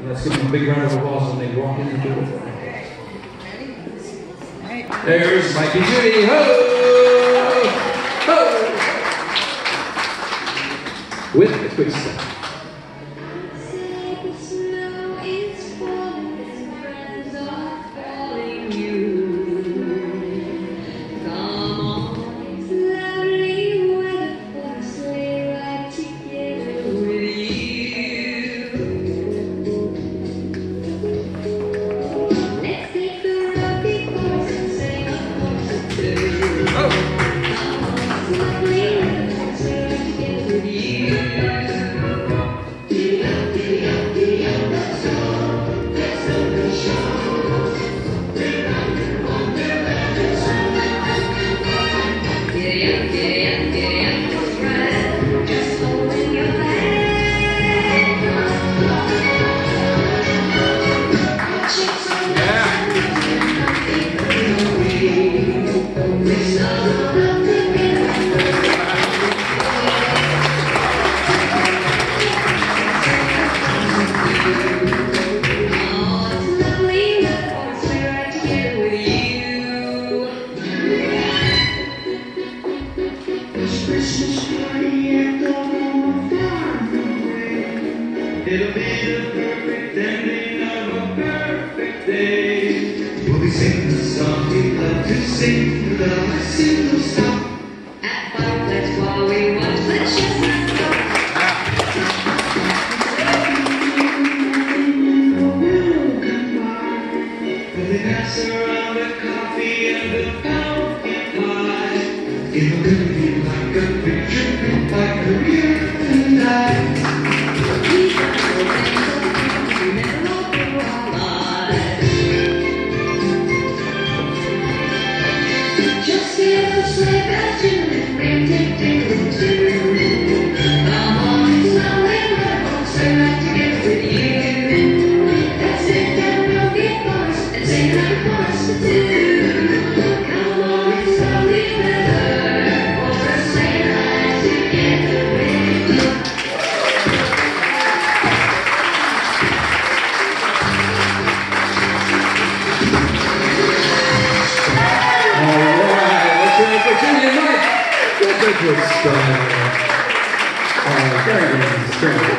And let's give them a big round of applause when they walk in the door. There's Mike and Judy. Ho! Ho! With the quick step. Oh. It'll be the perfect ending of a perfect day. We'll be singing the song we love to sing, the love sing will stop. At fireplace while we watch the chestnuts around a coffee and a pumpkin pie, it'll be Just hear the sleigh bells jingling, ring, ting, tingling Douglas. Uh, uh, very nice, very.